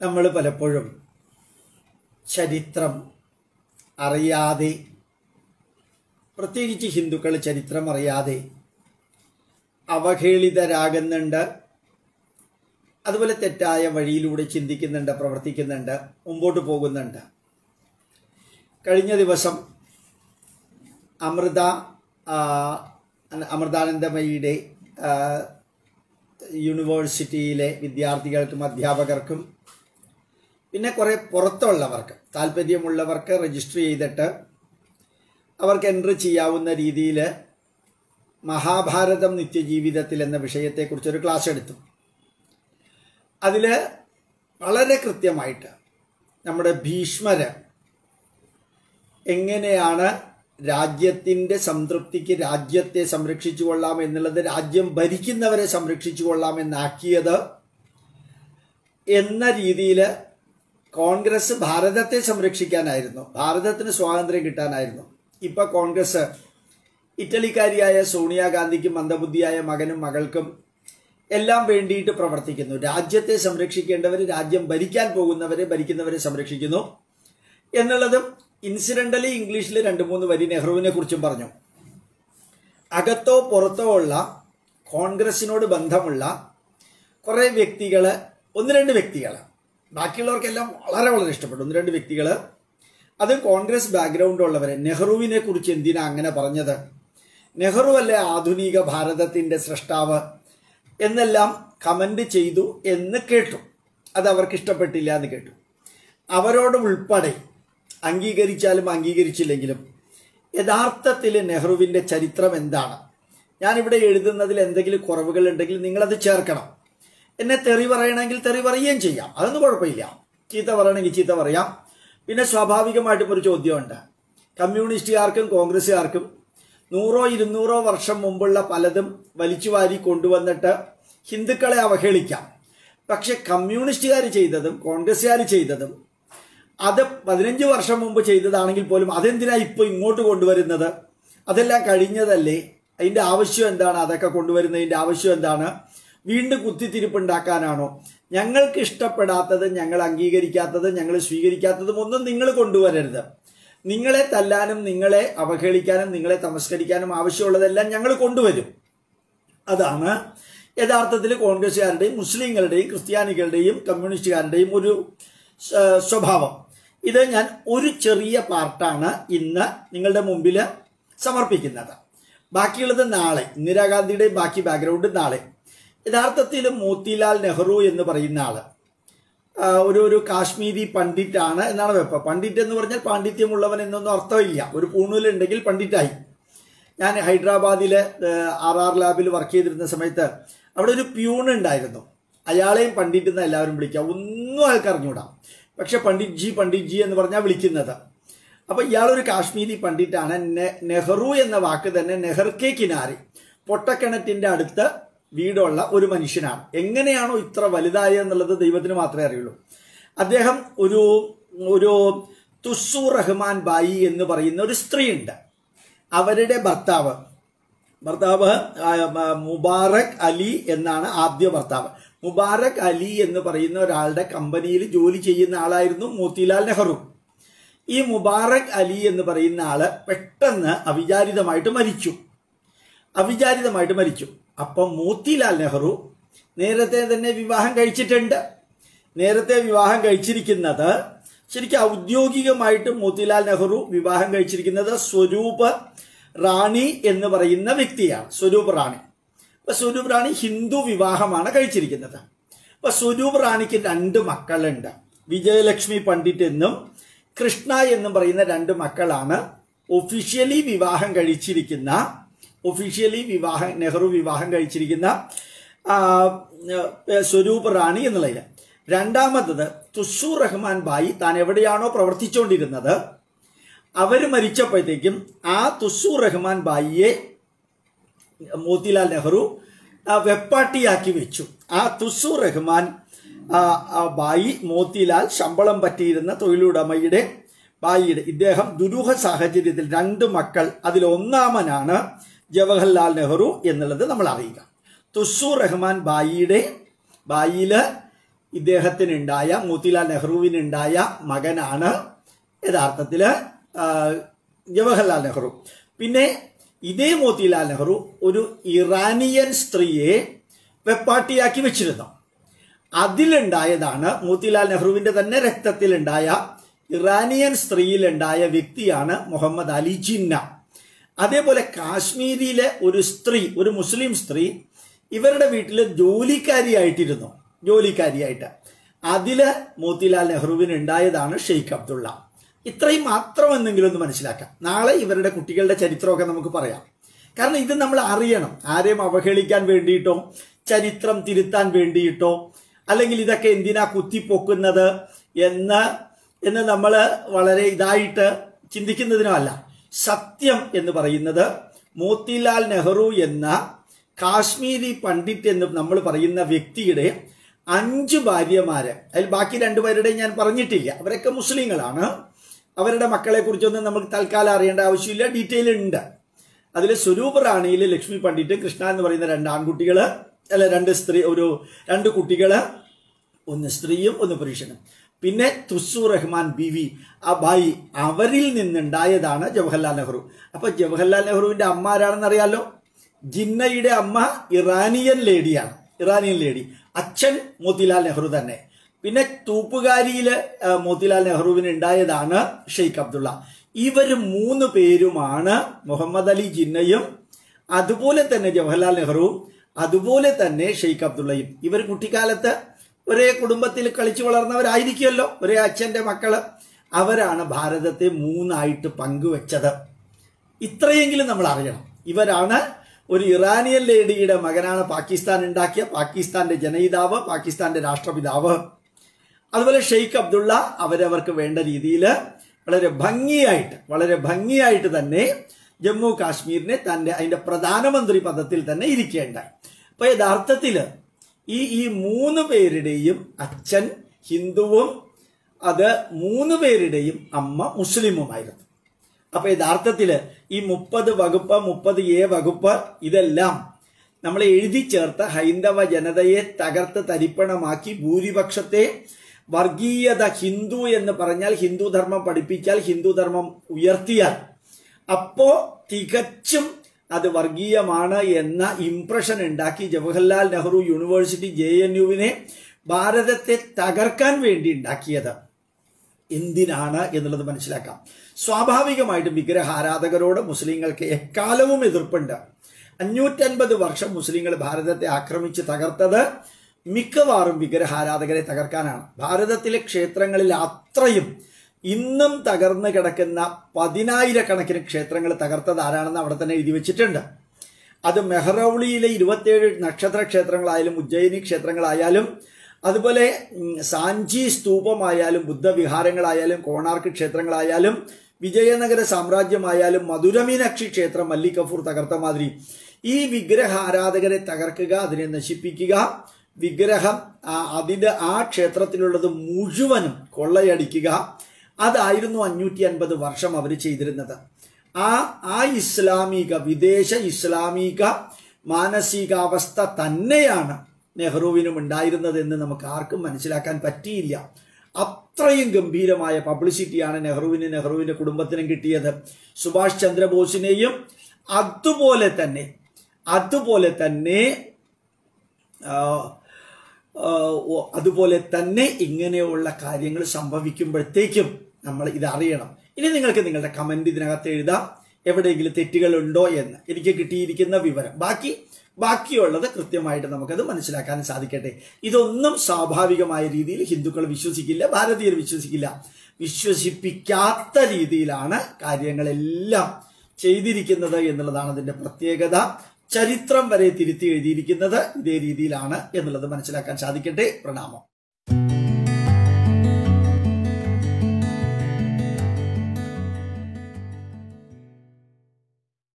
നമ്മൾ പലപ്പോഴും ചരിത്രം അറിയാതെ പ്രത്യേകിച്ച് ഹിന്ദുക്കൾ ചരിത്രം അറിയാതെ അവഹേളിതരാകുന്നുണ്ട് അതുപോലെ തെറ്റായ വഴിയിലൂടെ ചിന്തിക്കുന്നുണ്ട് പ്രവർത്തിക്കുന്നുണ്ട് മുമ്പോട്ട് പോകുന്നുണ്ട്. കഴിഞ്ഞ ദിവസം അമൃത അമൃതാനന്ദമയിയുടെ യൂണിവേഴ്സിറ്റിയിലെ വിദ്യാർത്ഥികൾക്കും അധ്യാപകർക്കും പിന്നെ കുറേ പുറത്തുള്ളവർക്ക് താല്പര്യമുള്ളവർക്ക് രജിസ്റ്റർ ചെയ്തിട്ട് അവർക്ക് എൻട്രി ചെയ്യാവുന്ന രീതിയിൽ മഹാഭാരതം നിത്യജീവിതത്തിൽ എന്ന വിഷയത്തെക്കുറിച്ചൊരു ക്ലാസ് എടുത്തു. അതിൽ വളരെ കൃത്യമായിട്ട് നമ്മുടെ ഭീഷ്മര് എങ്ങനെയാണ് രാജ്യത്തിന്റെ സംതൃപ്തിക്ക് രാജ്യത്തെ സംരക്ഷിച്ചു കൊള്ളാം എന്നുള്ളത് രാജ്യം ഭരിക്കുന്നവരെ സംരക്ഷിച്ചു കൊള്ളാം എന്നാക്കിയത് എന്ന രീതിയിൽ കോൺഗ്രസ് ഭാരതത്തെ സംരക്ഷിക്കാനായിരുന്നു. ഭാരതത്തിന് സ്വാതന്ത്ര്യം കിട്ടാനായിരുന്നു. ഇപ്പൊ കോൺഗ്രസ് ഇറ്റലിക്കാരിയായ സോണിയാഗാന്ധിക്കും മന്ദബുദ്ധിയായ മകനും മകൾക്കും എല്ലാം വേണ്ടിയിട്ട് പ്രവർത്തിക്കുന്നു. രാജ്യത്തെ സംരക്ഷിക്കേണ്ടവർ രാജ്യം ഭരിക്കാൻ പോകുന്നവരെ ഭരിക്കുന്നവരെ സംരക്ഷിക്കുന്നു എന്നുള്ളതും ഇൻസിഡന്റലി ഇംഗ്ലീഷിൽ രണ്ട് മൂന്ന് വരി നെഹ്റുവിനെ കുറിച്ചും പറഞ്ഞു. അകത്തോ പുറത്തോ ഉള്ള കോൺഗ്രസിനോട് ബന്ധമുള്ള കുറേ വ്യക്തികൾ ഒന്ന് രണ്ട് വ്യക്തികൾ ബാക്കിയുള്ളവർക്കെല്ലാം വളരെ വളരെ ഇഷ്ടപ്പെട്ടു. ഒന്ന് രണ്ട് വ്യക്തികൾ അത് കോൺഗ്രസ് ബാക്ക്ഗ്രൗണ്ട് ഉള്ളവരെ. നെഹ്റുവിനെ കുറിച്ച് എന്തിനാ അങ്ങനെ പറഞ്ഞത്? നെഹ്റു അല്ലേ ആധുനിക ഭാരതത്തിന്റെ സൃഷ്ടാവ് എന്നെല്ലാം കമന്റ് ചെയ്തു എന്ന് കേട്ടു. അത് അവർക്ക് ഇഷ്ടപ്പെട്ടില്ല എന്ന് കേട്ടു. അവരോട് ഉൾപ്പെടെ അംഗീകരിച്ചാലും അംഗീകരിച്ചില്ലെങ്കിലും യഥാർത്ഥത്തിൽ നെഹ്റുവിന്റെ ചരിത്രം എന്താണ്? ഞാനിവിടെ എഴുതുന്നതിൽ എന്തെങ്കിലും കുറവുകൾ ഉണ്ടെങ്കിൽ നിങ്ങളത് ചേർക്കണം. എന്നെ തെറി പറയണമെങ്കിൽ തെറി പറയുകയും ചെയ്യാം. അതൊന്നും കുഴപ്പമില്ല. ചീത്ത പറയണമെങ്കിൽ ചീത്ത പറയാം. പിന്നെ സ്വാഭാവികമായിട്ടും ഒരു ചോദ്യമുണ്ട്. കമ്മ്യൂണിസ്റ്റുകാർക്കും കോൺഗ്രസ്സുകാർക്കും നൂറോ ഇരുന്നൂറോ വർഷം മുമ്പുള്ള പലതും വലിച്ചുവാരി കൊണ്ടുവന്നിട്ട് ഹിന്ദുക്കളെ അവഹേളിക്കാം. പക്ഷെ കമ്മ്യൂണിസ്റ്റുകാർ ചെയ്തതും കോൺഗ്രസ്സുകാർ ചെയ്തതും അത് പതിനഞ്ച് വർഷം മുമ്പ് ചെയ്തതാണെങ്കിൽ പോലും അതെന്തിനാ ഇപ്പോൾ ഇങ്ങോട്ട് കൊണ്ടുവരുന്നത്? അതെല്ലാം കഴിഞ്ഞതല്ലേ? അതിന്റെ ആവശ്യം എന്താണ്? അതൊക്കെ കൊണ്ടുവരുന്നതിന്റെ ആവശ്യം എന്താണ്? വീണ്ടും കുത്തിത്തിരിപ്പുണ്ടാക്കാനാണോ? ഞങ്ങൾക്ക് ഇഷ്ടപ്പെടാത്തത് ഞങ്ങൾ അംഗീകരിക്കാത്തത് ഞങ്ങൾ സ്വീകരിക്കാത്തതും ഒന്നും നിങ്ങൾ കൊണ്ടുവരരുത്. നിങ്ങളെ തല്ലാനും നിങ്ങളെ അവഹേളിക്കാനും നിങ്ങളെ തമസ്കരിക്കാനും ആവശ്യമുള്ളതെല്ലാം ഞങ്ങൾ കൊണ്ടുവരും. അതാണ് യഥാർത്ഥത്തിൽ കോൺഗ്രസ്സുകാരുടെയും മുസ്ലിങ്ങളുടെയും ക്രിസ്ത്യാനികളുടെയും കമ്മ്യൂണിസ്റ്റുകാരുടെയും ഒരു സ്വഭാവം. ഇത് ഞാൻ ഒരു ചെറിയ പാർട്ടാണ് ഇന്ന് നിങ്ങളുടെ മുമ്പിൽ സമർപ്പിക്കുന്നത്. ബാക്കിയുള്ളത് നാളെ ഇന്ദിരാഗാന്ധിയുടെ ബാക്കി ബാക്ക്ഗ്രൗണ്ട് നാളെ. യഥാർത്ഥത്തിൽ മോത്തിലാൽ നെഹ്റു എന്ന് പറയുന്ന ആൾ. ഒരു ഒരു കാശ്മീരി പണ്ഡിറ്റാണ് എന്നാണ് വെപ്പ. പണ്ഡിറ്റ് എന്ന് പറഞ്ഞാൽ പാണ്ഡിത്യമുള്ളവൻ എന്നൊന്നും അർത്ഥമില്ല. ഒരു പൂണൂലുണ്ടെങ്കിൽ പണ്ഡിറ്റായി. ഞാൻ ഹൈദരാബാദിലെ ആർ ആർ ലാബിൽ വർക്ക് ചെയ്തിരുന്ന സമയത്ത് അവിടെ ഒരു പ്യൂൺ ഉണ്ടായിരുന്നു. അയാളെയും പണ്ഡിറ്റ് എന്ന് എല്ലാവരും വിളിക്കുക. ഒന്നും അയാൾക്ക് അറിഞ്ഞൂടാ. പക്ഷെ പണ്ഡിറ്റ് ജി പണ്ഡിറ്റ് ജി എന്ന് പറഞ്ഞാൽ വിളിക്കുന്നത്. അപ്പൊ ഇയാളൊരു കാശ്മീരി പണ്ഡിറ്റാണ് നെഹ്റു എന്ന വാക്ക് തന്നെ നെഹർക്കെ കിനാരി. പൊട്ടക്കിണറ്റിന്റെ അടുത്ത് വീടുള്ള ഒരു മനുഷ്യനാണ്. എങ്ങനെയാണോ ഇത്ര വലുതായ എന്നുള്ളത് ദൈവത്തിന് മാത്രമേ അറിയുള്ളൂ. അദ്ദേഹം ഒരു ഒരു തുസു റഹ്മാൻ ബായി എന്ന് പറയുന്ന ഒരു സ്ത്രീയുണ്ട്. അവരുടെ ഭർത്താവ് ഭർത്താവ് മുബാറക് അലി എന്നാണ് ആദ്യ ഭർത്താവ്. മുബാറക് അലി എന്ന് പറയുന്ന ഒരാളുടെ കമ്പനിയിൽ ജോലി ചെയ്യുന്ന ആളായിരുന്നു മോത്തിലാൽ നെഹ്റു. ഈ മുബാറക് അലി എന്ന് പറയുന്ന ആൾ പെട്ടെന്ന് അവിചാരിതമായിട്ട് മരിച്ചു. അവിചാരിതമായിട്ട് മരിച്ചു. അപ്പം മോത്തിലാൽ നെഹ്റു നേരത്തെ തന്നെ വിവാഹം കഴിച്ചിട്ടുണ്ട്. നേരത്തെ വിവാഹം കഴിച്ചിരിക്കുന്നത് ശരിക്കും ഔദ്യോഗികമായിട്ട് മോത്തിലാൽ നെഹ്റു വിവാഹം കഴിച്ചിരിക്കുന്നത് സ്വരൂപ് റാണി എന്ന് പറയുന്ന വ്യക്തിയാണ്. സ്വരൂപ് റാണി. അപ്പൊ സ്വരൂപ് റാണി ഹിന്ദു വിവാഹമാണ് കഴിച്ചിരിക്കുന്നത്. അപ്പൊ സ്വരൂപ് റാണിക്ക് രണ്ട് മക്കളുണ്ട്. വിജയലക്ഷ്മി പണ്ഡിറ്റ് എന്നും കൃഷ്ണ എന്നും പറയുന്ന രണ്ട് മക്കളാണ് ഒഫീഷ്യലി വിവാഹം കഴിച്ചിരിക്കുന്ന ഒഫീഷ്യലി വിവാഹം നെഹ്റു വിവാഹം കഴിച്ചിരിക്കുന്ന സ്വരൂപ് റാണി എന്നുള്ളതിൽ രണ്ടാമത്തത് തുഷു റഹ്മാൻ ബായി താൻ എവിടെയാണോ പ്രവർത്തിച്ചുകൊണ്ടിരുന്നത് അവർ മരിച്ചപ്പോഴത്തേക്കും ആ തുസു റഹ്മാൻ ബായിയെ മോത്തിലാൽ നെഹ്റു വെപ്പാട്ടിയാക്കി വെച്ചു. ആ തുസു റഹ്മാൻ ബായി മോത്തിലാൽ ശമ്പളം പറ്റിയിരുന്ന തൊഴിലുടമയുടെ ബായിയുടെ ഇദ്ദേഹം ദുരൂഹ സാഹചര്യത്തിൽ രണ്ട് മക്കൾ അതിൽ ഒന്നാമനാണ് ജവഹർലാൽ നെഹ്റു എന്നുള്ളത് നമ്മൾ അറിയുക. തുസു റഹ്മാൻ ബായിയുടെ ബായിയിൽ ഇദ്ദേഹത്തിനുണ്ടായ മോത്തിലാൽ നെഹ്റുവിനുണ്ടായ മകനാണ്. യഥാർത്ഥത്തിൽ ആ, ജവഹർലാൽ നെഹ്റു. പിന്നെ ഇതേ മോത്തിലാൽ നെഹ്റു ഒരു ഇറാനിയൻ സ്ത്രീയെ വെപ്പാട്ടിയാക്കി വെച്ചിരുന്നു. അതിലുണ്ടായതാണ് മോത്തിലാൽ നെഹ്റുവിന്റെ തന്നെ രക്തത്തിലുണ്ടായ ഇറാനിയൻ സ്ത്രീയിലുണ്ടായ വ്യക്തിയാണ് മുഹമ്മദ് അലി ജിന്ന. അതേപോലെ കാശ്മീരിയിലെ ഒരു സ്ത്രീ ഒരു മുസ്ലിം സ്ത്രീ ഇവരുടെ വീട്ടിൽ ജോലിക്കാരിയായിട്ടിരുന്നു. ജോലിക്കാരിയായിട്ട്. അതിൽ മോത്തിലാൽ നെഹ്റുവിന് ഉണ്ടായതാണ് ഷെയ്ഖ് അബ്ദുള്ള. ഇത്രയും മാത്രം എന്തെങ്കിലും ഒന്ന് മനസ്സിലാക്കാം. നാളെ ഇവരുടെ കുട്ടികളുടെ ചരിത്രമൊക്കെ നമുക്ക് പറയാം. കാരണം ഇത് നമ്മൾ അറിയണം. ആരെയും അവഹേളിക്കാൻ വേണ്ടിയിട്ടോ ചരിത്രം തിരുത്താൻ വേണ്ടിയിട്ടോ അല്ലെങ്കിൽ ഇതൊക്കെ എന്തിനാ കുത്തിപ്പൊക്കുന്നത് എന്ന് എന്ന് നമ്മൾ വളരെ ഇതായിട്ട് ചിന്തിക്കുന്നതിനോ അല്ല. സത്യം എന്ന് പറയുന്നത് മോത്തിലാൽ നെഹ്റു എന്ന കാശ്മീരി പണ്ഡിറ്റ് എന്ന് നമ്മൾ പറയുന്ന വ്യക്തിയുടെ അഞ്ച് ഭാര്യമാര്. അതിൽ ബാക്കി രണ്ടുപേരുടെ ഞാൻ പറഞ്ഞിട്ടില്ല. അവരൊക്കെ മുസ്ലിങ്ങളാണ്. അവരുടെ മക്കളെ കുറിച്ചൊന്നും നമുക്ക് തൽക്കാലം അറിയേണ്ട ആവശ്യമില്ല. ഡീറ്റെയിൽ ഉണ്ട്. അതിൽ സ്വരൂപ റാണിയിൽ ലക്ഷ്മി പണ്ഡിറ്റ് കൃഷ്ണ എന്ന് പറയുന്ന രണ്ട് ആൺകുട്ടികൾ അല്ല രണ്ട് സ്ത്രീ ഒരു രണ്ട് കുട്ടികൾ ഒന്ന് സ്ത്രീയും ഒന്ന് പുരുഷനും. പിന്നെ തുസു റഹ്മാൻ ബി വി അബായി അവരിൽ നിന്നുണ്ടായതാണ് ജവഹർലാൽ നെഹ്റു. അപ്പൊ ജവഹർലാൽ നെഹ്റുവിന്റെ അമ്മ ആരാണെന്ന് അറിയാലോ? ജിന്നയുടെ അമ്മ ഇറാനിയൻ ലേഡിയാണ്. Iranian lady. അച്ഛൻ മോത്തിലാൽ നെഹ്റു തന്നെ. പിന്നെ തൂപ്പുകാരിയിൽ ആ, മോത്തിലാൽ നെഹ്റുവിന് ഉണ്ടായതാണ് ഷെയ്ഖ് അബ്ദുള്ള. ഇവർ മൂന്ന് പേരുമാണ് മുഹമ്മദ് അലി ജിന്നയും അതുപോലെ തന്നെ ജവഹർലാൽ നെഹ്റുവും അതുപോലെ തന്നെ ഷെയ്ഖ് അബ്ദുള്ളയും. ഇവർ കുട്ടിക്കാലത്ത് ഒരേ കുടുംബത്തിൽ കളിച്ചു വളർന്നവരായിരിക്കുമല്ലോ. ഒരേ അച്ഛന്റെ മക്കൾ. അവരാണ് ഭാരതത്തെ മൂന്നായിട്ട് പങ്കുവെച്ചത്. ഇത്രയെങ്കിലും നമ്മൾ അറിയണം. ഇവരാണ് ഒരു ഇറാനിയൻ ലേഡിയുടെ മകനാണ് പാകിസ്ഥാൻ ഉണ്ടാക്കിയ. പാകിസ്ഥാന്റെ ജനയിതാവ് പാകിസ്ഥാന്റെ രാഷ്ട്രപിതാവ്. അതുപോലെ ഷെയ്ഖ് അബ്ദുള്ള അവരവർക്ക് വേണ്ട രീതിയിൽ വളരെ ഭംഗിയായിട്ട് വളരെ ഭംഗിയായിട്ട് തന്നെ ജമ്മു കാശ്മീരിനെ തന്റെ അതിന്റെ പ്രധാനമന്ത്രി പദത്തിൽ തന്നെ ഇരിക്കേണ്ട. അപ്പൊ യഥാർത്ഥത്തിൽ ഈ ഈ മൂന്ന് പേരുടെയും അച്ഛൻ ഹിന്ദുവും അത് മൂന്ന് പേരുടെയും അമ്മ മുസ്ലിമുമായിരുന്നു. അപ്പൊ യഥാർത്ഥത്തിൽ ഈ മുപ്പത് വകുപ്പ് മുപ്പത് എ വകുപ്പ് ഇതെല്ലാം നമ്മൾ എഴുതി ചേർത്ത് ഹൈന്ദവ ജനതയെ തകർത്ത് തരിപ്പണമാക്കി ഭൂരിപക്ഷത്തെ വർഗീയത ഹിന്ദു എന്ന് പറഞ്ഞാൽ ഹിന്ദു ധർമ്മം പഠിപ്പിച്ചാൽ ഹിന്ദു ധർമ്മം ഉയർത്തിയാൽ അപ്പോ തികച്ചും അത് വർഗീയമാണ് എന്ന ഇംപ്രഷൻ ഉണ്ടാക്കി Jawaharlal Nehru University J N യുവിനെ ഭാരതത്തെ തകർക്കാൻ വേണ്ടി ഉണ്ടാക്കിയത്. എന്തിനാണ് എന്നുള്ളത് മനസ്സിലാക്കാം. സ്വാഭാവികമായിട്ടും വിഗ്രഹാരാധകരോട് മുസ്ലിങ്ങൾക്ക് എക്കാലവും എതിർപ്പുണ്ട്. അഞ്ഞൂറ്റൻപത് വർഷം മുസ്ലിങ്ങൾ ഭാരതത്തെ ആക്രമിച്ച് തകർത്തത് മിക്കവാറും വിഗ്രഹാരാധകരെ തകർക്കാനാണ്. ഭാരതത്തിലെ ക്ഷേത്രങ്ങളിൽ അത്രയും ഇന്നും തകർന്നു കിടക്കുന്ന പതിനായിരക്കണക്കിന് ക്ഷേത്രങ്ങൾ തകർത്തത് ആരാണെന്ന് അവിടെ തന്നെ എഴുതി വെച്ചിട്ടുണ്ട്. അത് മെഹ്റൌളിയിലെ ഇരുപത്തിയേഴ് നക്ഷത്ര ക്ഷേത്രങ്ങളായാലും ഉജ്ജയിനി ക്ഷേത്രങ്ങളായാലും അതുപോലെ സാഞ്ചി സ്തൂപമായാലും ബുദ്ധവിഹാരങ്ങളായാലും കോണാർക്ക് ക്ഷേത്രങ്ങളായാലും വിജയനഗര സാമ്രാജ്യമായാലും മധുരമീനാക്ഷി ക്ഷേത്രം മല്ലികഫൂർ തകർത്ത മാതിരി. ഈ വിഗ്രഹ ആരാധകരെ തകർക്കുക അതിനെ നശിപ്പിക്കുക വിഗ്രഹം അതിന്റെ ആ ക്ഷേത്രത്തിലുള്ളത് മുഴുവനും കൊള്ളയടിക്കുക അതായിരുന്നു അഞ്ഞൂറ്റി അൻപത് വർഷം അവർ ചെയ്തിരുന്നത്. ആ ആ ഇസ്ലാമിക വിദേശ ഇസ്ലാമിക മാനസികാവസ്ഥ തന്നെയാണ് നെഹ്റുവിനും ഉണ്ടായിരുന്നതെന്ന് നമുക്ക് ആർക്കും മനസ്സിലാക്കാൻ പറ്റിയില്ല. അത്രയും ഗംഭീരമായ പബ്ലിസിറ്റിയാണ് നെഹ്റുവിന് നെഹ്റുവിന്റെ കുടുംബത്തിനും കിട്ടിയത്. സുഭാഷ് ചന്ദ്രബോസിനെയും അതുപോലെ തന്നെ അതുപോലെ തന്നെ അതുപോലെ തന്നെ ഇങ്ങനെയുള്ള കാര്യങ്ങൾ സംഭവിക്കുമ്പോഴത്തേക്കും നമ്മൾ ഇത് അറിയണം. ഇനി നിങ്ങൾക്ക് നിങ്ങളുടെ കമന്റ് ഇതിനകത്ത് എഴുതാം. എവിടെയെങ്കിലും തെറ്റുകൾ ഉണ്ടോ എന്ന്. എനിക്ക് കിട്ടിയിരിക്കുന്ന വിവരം. ബാക്കി ബാക്കിയുള്ളത് കൃത്യമായിട്ട് നമുക്കത് മനസ്സിലാക്കാൻ സാധിക്കട്ടെ. ഇതൊന്നും സ്വാഭാവികമായ രീതിയിൽ ഹിന്ദുക്കൾ വിശ്വസിക്കില്ല ഭാരതീയർ വിശ്വസിക്കില്ല. വിശ്വസിപ്പിക്കാത്ത രീതിയിലാണ് കാര്യങ്ങളെല്ലാം ചെയ്തിരിക്കുന്നത് എന്നുള്ളതാണ് അതിന്റെ പ്രത്യേകത. ചരിത്രം വരെ തിരുത്തി എഴുതിയിരിക്കുന്നത് ഇതേ രീതിയിലാണ് എന്നുള്ളത് മനസ്സിലാക്കാൻ സാധിക്കട്ടെ. പ്രണാമം.